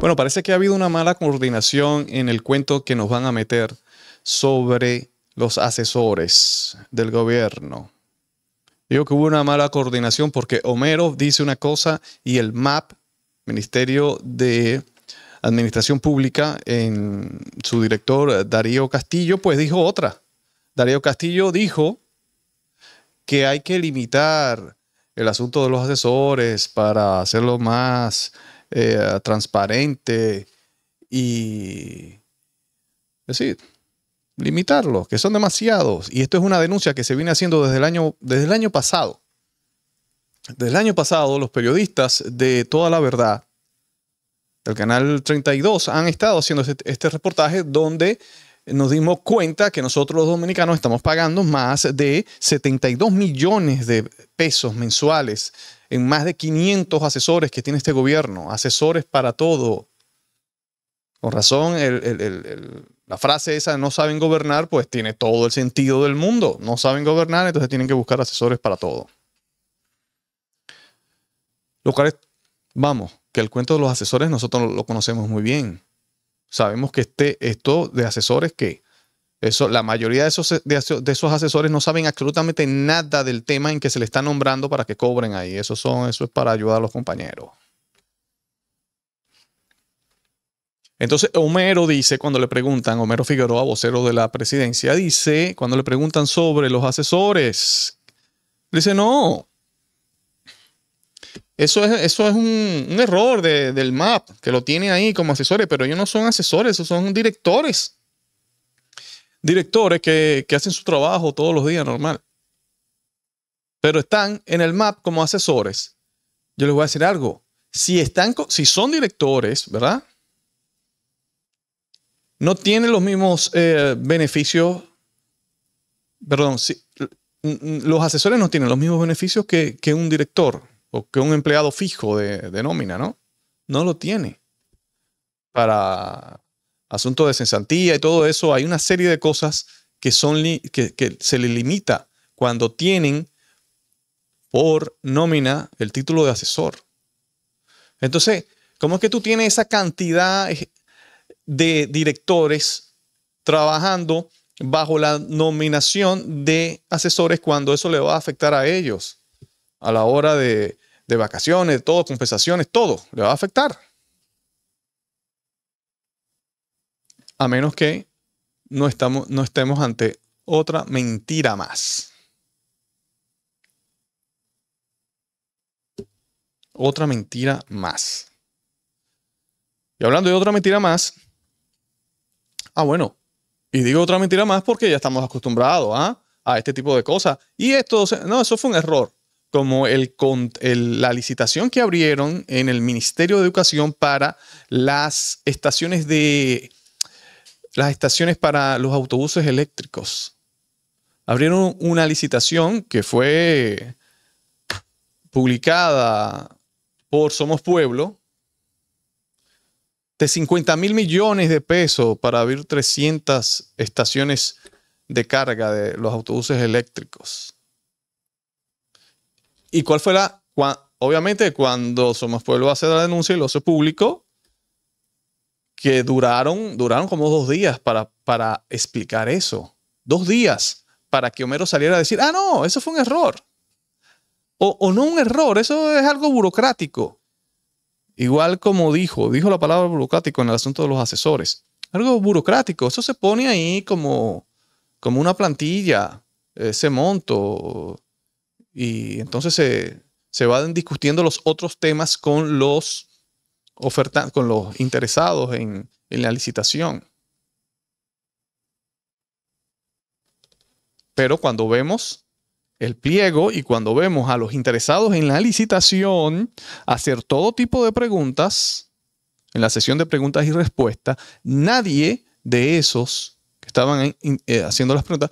Bueno, parece que ha habido una mala coordinación en el cuento que nos van a meter sobre los asesores del gobierno. Digo que hubo una mala coordinación porque Homero dice una cosa y el MAP, Ministerio de Administración Pública, en su director Darío Castillo, pues dijo otra. Darío Castillo dijo que hay que limitar el asunto de los asesores para hacerlo más eh, transparente y decir, limitarlos, que son demasiados. Y esto es una denuncia que se viene haciendo desde el año, desde el año pasado. Desde el año pasado, los periodistas de Toda la Verdad, del canal 32, han estado haciendo este, este reportaje donde nos dimos cuenta que nosotros los dominicanos estamos pagando más de 72 millones de pesos mensuales en más de 500 asesores que tiene este gobierno, asesores para todo. Con razón, la frase esa, no saben gobernar, pues tiene todo el sentido del mundo. No saben gobernar, entonces tienen que buscar asesores para todo. Lo cual es, vamos, que el cuento de los asesores nosotros lo conocemos muy bien. Sabemos que este, esto de asesores que eso, la mayoría de esos, de, esos asesores no saben absolutamente nada del tema en que se le está nombrando para que cobren ahí. Eso, son, eso es para ayudar a los compañeros. Entonces, Homero dice, cuando le preguntan, Homero Figueroa, vocero de la presidencia, dice, cuando le preguntan sobre los asesores, dice, no, eso es, eso es un, error del MAP, que lo tiene ahí como asesores, pero ellos no son asesores, esos son directores directores que, hacen su trabajo todos los días normal. Pero están en el MAP como asesores. Yo les voy a decir algo. Si, están, si son directores, ¿verdad? No tienen los mismos eh, beneficios. Perdón, los asesores no tienen los mismos beneficios que, un director o que un empleado fijo de, de nómina, ¿no? No lo tiene. Para asunto de censantía y todo eso, hay una serie de cosas que, son que, se le limita cuando tienen por nómina el título de asesor. Entonces, ¿cómo es que tú tienes esa cantidad de directores trabajando bajo la nominación de asesores cuando eso le va a afectar a ellos a la hora de, de vacaciones, todo, compensaciones, todo, le va a afectar? a menos que no, estamos, no estemos ante otra mentira más. Otra mentira más. Y hablando de otra mentira más, ah, bueno, y digo otra mentira más porque ya estamos acostumbrados ¿ah? a este tipo de cosas. Y esto, no, eso fue un error. Como la licitación que abrieron en el Ministerio de Educación para las estaciones de las estaciones para los autobuses eléctricos. Abrieron una licitación que fue publicada por Somos Pueblo de 50 mil millones de pesos para abrir 300 estaciones de carga de los autobuses eléctricos. ¿Y cuál fue la? Obviamente, cuando Somos Pueblo hace la denuncia y lo hace público, que duraron, duraron como dos días para, para explicar eso. Dos días para que Homero saliera a decir, ah, no, eso fue un error. O, o, no un error, eso es algo burocrático. Igual como dijo, dijo la palabra burocrático en el asunto de los asesores. Algo burocrático, eso se pone ahí como, como una plantilla, ese monto. Y entonces se, se van discutiendo los otros temas con los oferta con los interesados en, la licitación. Pero cuando vemos el pliego y cuando vemos a los interesados en la licitación hacer todo tipo de preguntas, en la sesión de preguntas y respuestas, nadie de esos que estaban eh, haciendo las preguntas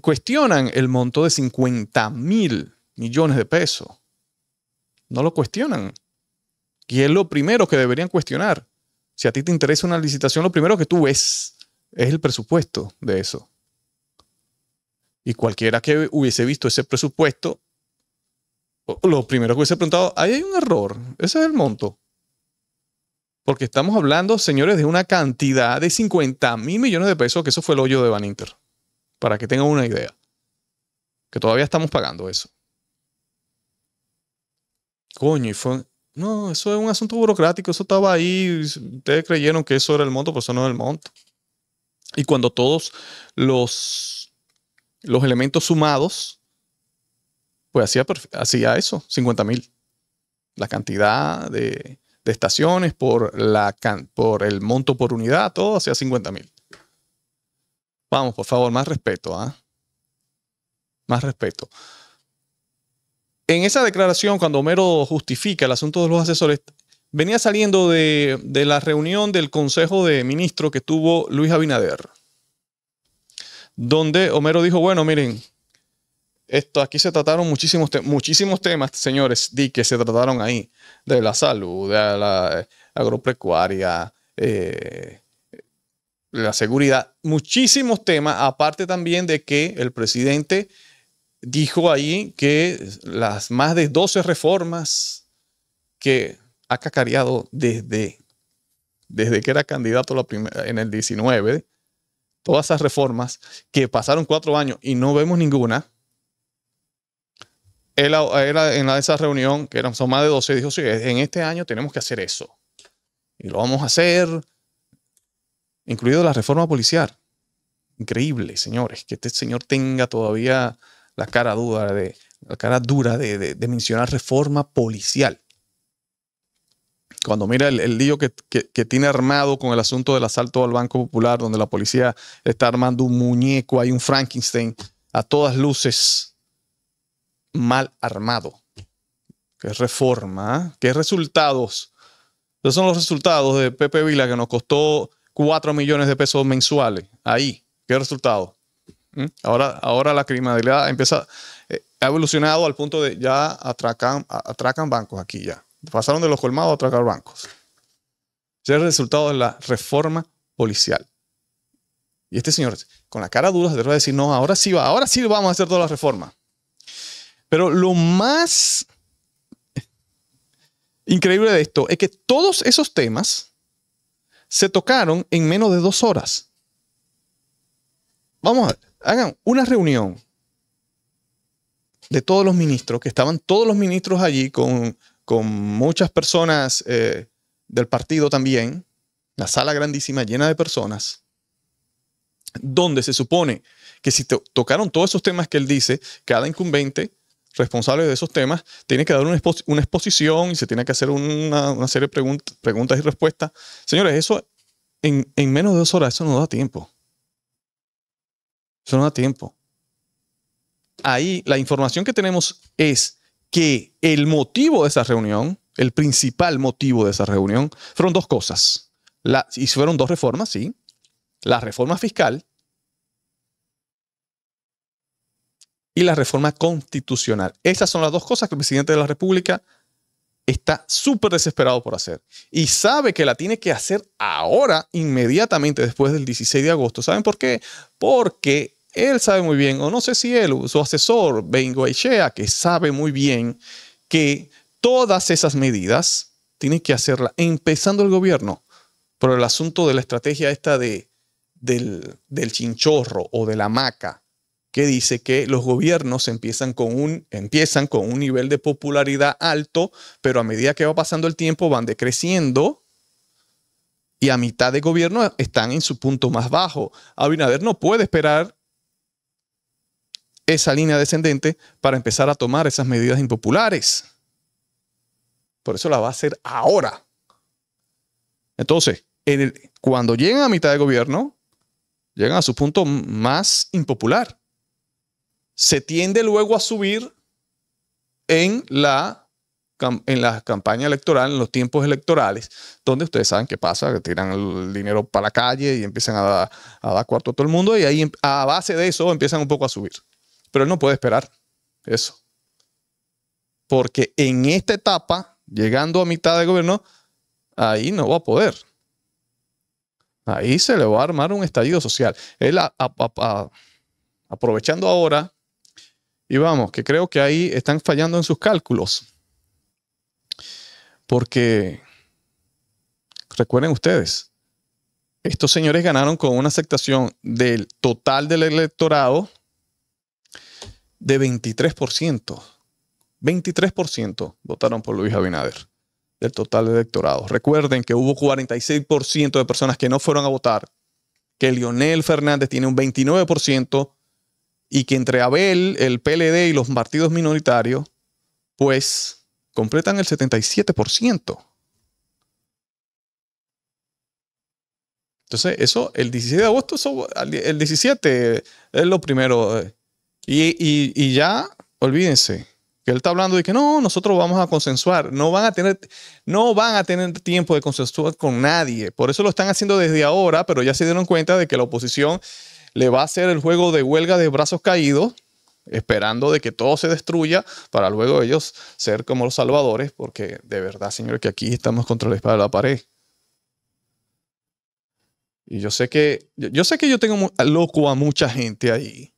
cuestionan el monto de 50 mil millones de pesos. No lo cuestionan. Y es lo primero que deberían cuestionar. Si a ti te interesa una licitación, lo primero que tú ves es el presupuesto de eso. Y cualquiera que hubiese visto ese presupuesto, lo primero que hubiese preguntado, ahí hay un error, ese es el monto. Porque estamos hablando, señores, de una cantidad de 50 mil millones de pesos, que eso fue el hoyo de Baninter. Para que tengan una idea. Que todavía estamos pagando eso. Coño, y fue. No, eso es un asunto burocrático, eso estaba ahí. Ustedes creyeron que eso era el monto, pero eso no es el monto. Y cuando todos los, los elementos sumados, pues hacía, hacía eso, 50 mil. La cantidad de, de estaciones por, la, por el monto por unidad, todo hacía 50 mil. Vamos, por favor, más respeto. ¿ah? Más respeto. En esa declaración, cuando Homero justifica el asunto de los asesores, venía saliendo de, de la reunión del Consejo de Ministros que tuvo Luis Abinader, donde Homero dijo, bueno, miren, esto, aquí se trataron muchísimos, muchísimos temas, señores, di que se trataron ahí, de la salud, de la agropecuaria, eh, la seguridad, muchísimos temas, aparte también de que el presidente dijo ahí que las más de 12 reformas que ha cacareado desde, desde que era candidato en el 19, todas esas reformas que pasaron cuatro años y no vemos ninguna, él era en esa reunión, que eran, más de 12, dijo, sí, en este año tenemos que hacer eso. Y lo vamos a hacer, incluido la reforma policial. Increíble, señores, que este señor tenga todavía la cara dura de, la cara dura de, mencionar reforma policial. Cuando mira el, lío que, tiene armado con el asunto del asalto al Banco Popular, donde la policía está armando un muñeco, hay un Frankenstein a todas luces mal armado. ¿Qué reforma? ¿Qué resultados? Esos son los resultados de Pepe Vila que nos costó 4 millones de pesos mensuales. Ahí, ¿qué resultado? ¿Mm? Ahora, ahora la criminalidad eh, ha evolucionado al punto de ya atracan, bancos aquí ya. Pasaron de los colmados a atracar bancos. Ese es el resultado de la reforma policial. Y este señor, con la cara dura, debe decir, no, ahora sí va, ahora sí vamos a hacer toda la reforma. Pero lo más increíble de esto es que todos esos temas se tocaron en menos de dos horas. Vamos a ver, hagan una reunión de todos los ministros, que estaban todos los ministros allí con, muchas personas eh, del partido también, la sala grandísima llena de personas, donde se supone que si tocaron todos esos temas que él dice, cada incumbente responsable de esos temas tiene que dar una, exposición y se tiene que hacer una, serie de preguntas y respuestas. Señores, eso en, en, menos de dos horas, eso no da tiempo. Eso no da tiempo. Ahí la información que tenemos es que el motivo de esa reunión, el principal motivo de esa reunión, fueron dos cosas. La, y fueron dos reformas, sí. La reforma fiscal y la reforma constitucional. Esas son las dos cosas que el presidente de la República está súper desesperado por hacer. Y sabe que la tiene que hacer ahora, inmediatamente después del 16 de agosto. ¿Saben por qué? Porque él sabe muy bien, o no sé si él, su asesor, Bengo Echea, que sabe muy bien que todas esas medidas tienen que hacerla empezando el gobierno por el asunto de la estrategia esta de, del, del chinchorro o de la maca que dice que los gobiernos empiezan con, un, empiezan con un nivel de popularidad alto, pero a medida que va pasando el tiempo van decreciendo y a mitad de gobierno están en su punto más bajo. Abinader no puede esperar esa línea descendente para empezar a tomar esas medidas impopulares. Por eso la va a hacer ahora. Entonces, cuando llegan a mitad de gobierno, llegan a su punto más impopular se tiende luego a subir en la, en campaña electoral, en los tiempos electorales, donde ustedes saben qué pasa, que tiran el dinero para la calle y empiezan a dar, a dar cuarto a todo el mundo y ahí a base de eso empiezan un poco a subir. Pero él no puede esperar eso. Porque en esta etapa, llegando a mitad de gobierno, ahí no va a poder. Ahí se le va a armar un estallido social. Él, aprovechando ahora y vamos, que creo que ahí están fallando en sus cálculos. Porque Recuerden ustedes, estos señores ganaron con una aceptación del total del electorado de 23%. 23% votaron por Luis Abinader del total del electorado. Recuerden que hubo 46% de personas que no fueron a votar, que Lionel Fernández tiene un 29% y que entre Abel, el PLD y los partidos minoritarios, pues completan el 77%. Entonces, eso, el 17 de agosto, el 17 es lo primero. Eh. Y, ya, olvídense, que él está hablando de que no, nosotros vamos a consensuar. No van a tener, no van a tener tiempo de consensuar con nadie. Por eso lo están haciendo desde ahora, pero ya se dieron cuenta de que la oposición le va a hacer el juego de huelga de brazos caídos, esperando de que todo se destruya para luego ellos ser como los salvadores, porque de verdad, señor, que aquí estamos contra la espada de la pared. Y yo sé que, yo sé que yo tengo loco a mucha gente ahí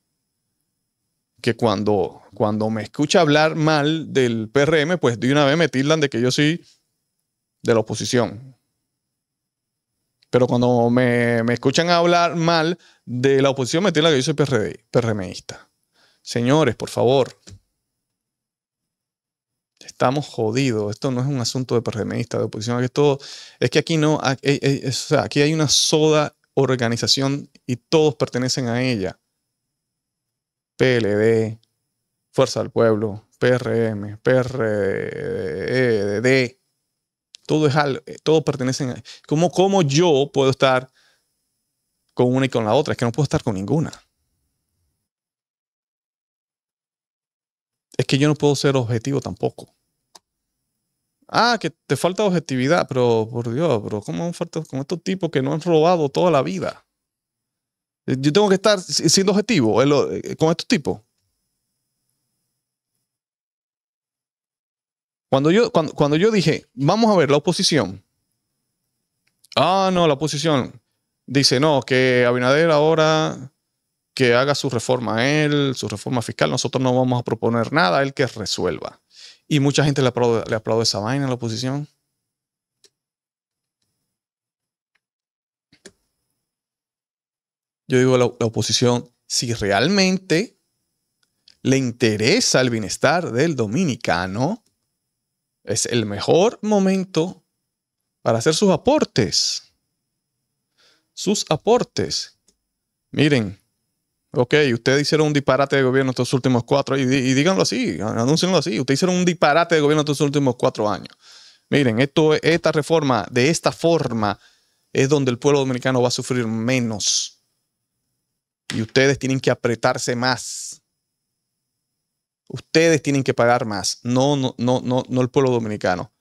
que cuando, cuando me escucha hablar mal del PRM, pues de una vez me tildan de que yo soy de la oposición. Pero cuando me, escuchan hablar mal de la oposición, me tildan que yo soy PRD, PRMista. Señores, por favor. Estamos jodidos. Esto no es un asunto de PRMista, de oposición. Es que aquí no, aquí hay una soda organización y todos pertenecen a ella. PLD, Fuerza del Pueblo, PRM, PRD, todo es algo, todo pertenecen a... ¿Cómo, ¿Cómo yo puedo estar con una y con la otra? Es que no puedo estar con ninguna. Es que yo no puedo ser objetivo tampoco. Ah, que te falta objetividad, pero por Dios, pero ¿cómo falta con estos tipos que no han robado toda la vida? Yo tengo que estar siendo objetivo eh, con estos tipos. Cuando yo, cuando, cuando yo dije, vamos a ver la oposición. Ah, no, la oposición dice, no, que Abinader ahora que haga su reforma él, su reforma fiscal, nosotros no vamos a proponer nada, él que resuelva. Y mucha gente le aplaude, le aplaude esa vaina a la oposición. Yo digo, la, la oposición, si realmente le interesa el bienestar del dominicano, es el mejor momento para hacer sus aportes. Sus aportes. Miren, Ok, ustedes hicieron un disparate de gobierno estos últimos cuatro, y, y díganlo así, anúncienlo así. Ustedes hicieron un disparate de gobierno estos últimos cuatro años. Miren, esto, esta reforma, de esta forma, es donde el pueblo dominicano va a sufrir menos. Y ustedes tienen que apretarse más. Ustedes tienen que pagar más, no, no, no, no, no el pueblo dominicano.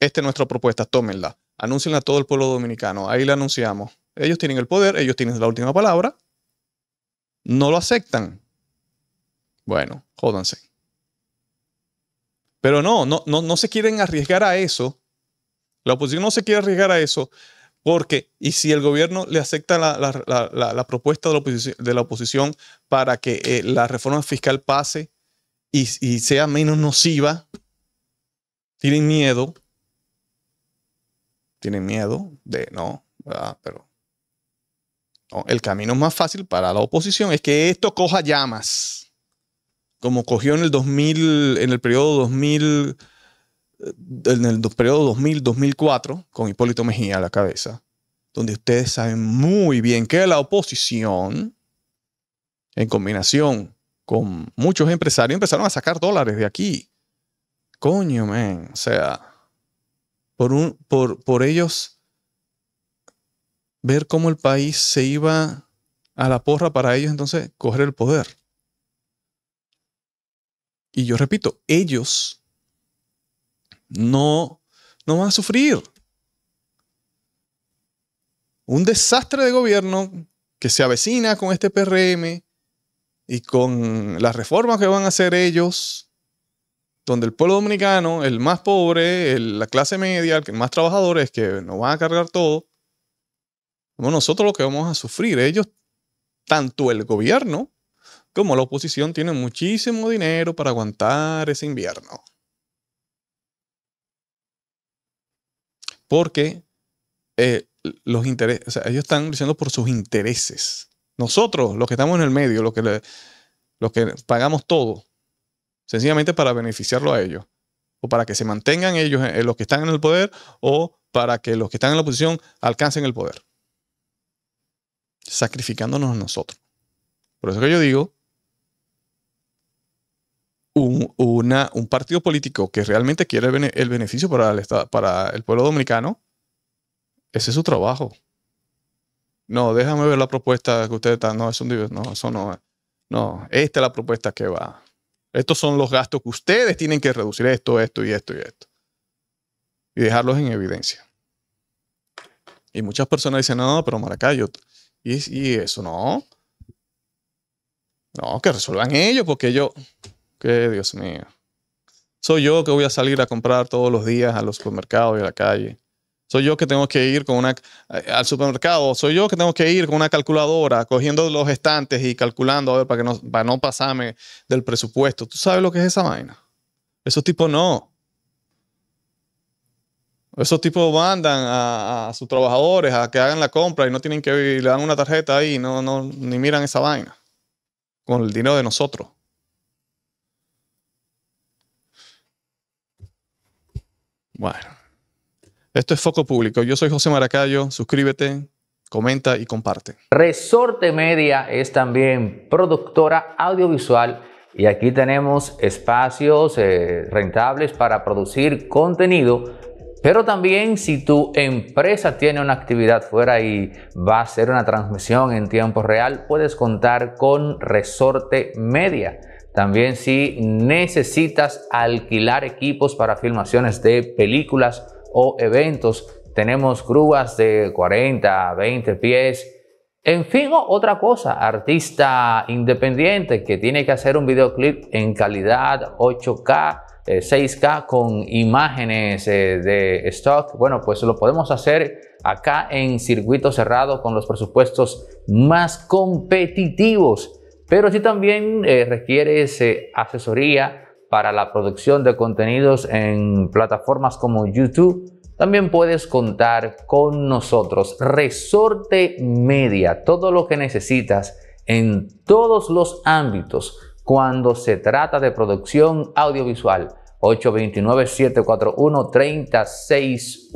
Esta es nuestra propuesta, tómenla. Anúncienla a todo el pueblo dominicano. Ahí la anunciamos. Ellos tienen el poder, ellos tienen la última palabra no lo aceptan. Bueno, jódanse. Pero no, no, no, no se quieren arriesgar a eso. La oposición no se quiere arriesgar a eso porque, y si el gobierno le acepta la, propuesta de la, oposición, de la, oposición, para que eh, la reforma fiscal pase y, sea menos nociva, tienen miedo, tienen miedo de, no, pero el camino más fácil para la oposición es que esto coja llamas, como cogió en el 2000, en el periodo 2000, eh, en el periodo 2000-2004, con Hipólito Mejía a la cabeza, donde ustedes saben muy bien que la oposición, en combinación con muchos empresarios, empezaron a sacar dólares de aquí. Coño, man. O sea, por, un, por, por ellos ver cómo el país se iba a la porra para ellos entonces coger el poder. Y yo repito, ellos no, no van a sufrir. Un desastre de gobierno que se avecina con este PRM y con las reformas que van a hacer ellos, donde el pueblo dominicano, el más pobre, la clase media, el más trabajador, es que nos van a cargar todo, nosotros lo que vamos a sufrir. Ellos, tanto el gobierno como la oposición, tienen muchísimo dinero para aguantar ese invierno. Porque eh, los intereses, ellos están luchando por sus intereses. Nosotros, los que estamos en el medio, los que, los que pagamos todo, sencillamente para beneficiarlo a ellos, o para que se mantengan ellos, eh, los que están en el poder, o para que los que están en la oposición alcancen el poder. Sacrificándonos a nosotros. Por eso que yo digo, un, un partido político que realmente quiere el, beneficio para el, para el pueblo dominicano, ese es su trabajo. No, déjame ver la propuesta que ustedes están. No, eso no, eso no. No, esta es la propuesta que va. Estos son los gastos que ustedes tienen que reducir esto, esto y esto y esto. Y dejarlos en evidencia. Y muchas personas dicen, no, pero Maracayo, y, y eso no. No, que resuelvan ellos, porque yo, que Dios mío. Soy yo que voy a salir a comprar todos los días a los supermercados y a la calle. Soy yo que tengo que ir con una, eh, al supermercado, soy yo que tengo que ir con una calculadora, cogiendo los estantes y calculando a ver para, que no, para no pasarme del presupuesto. ¿Tú sabes lo que es esa vaina? Esos tipos no. Esos tipos mandan a, sus trabajadores a que hagan la compra y no tienen que ir, le dan una tarjeta ahí, no, no, ni miran esa vaina. Con el dinero de nosotros. Bueno. Esto es Foco Público. Yo soy José Maracayo. Suscríbete, comenta y comparte. Resorte Media es también productora audiovisual y aquí tenemos espacios eh, rentables para producir contenido. Pero también si tu empresa tiene una actividad fuera y va a hacer una transmisión en tiempo real, puedes contar con Resorte Media. También si necesitas alquilar equipos para filmaciones de películas o eventos. Tenemos grúas de 40, 20 pies. En fin, otra cosa, artista independiente que tiene que hacer un videoclip en calidad 8K, 6K eh, con imágenes eh, de stock. Bueno, pues lo podemos hacer acá en circuito cerrado con los presupuestos más competitivos. Pero si también eh, requieres asesoría para la producción de contenidos en plataformas como YouTube, también puedes contar con nosotros. Resorte Media, todo lo que necesitas en todos los ámbitos cuando se trata de producción audiovisual. 829-741-361.